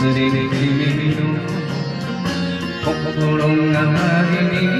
忘れ君の心がまりに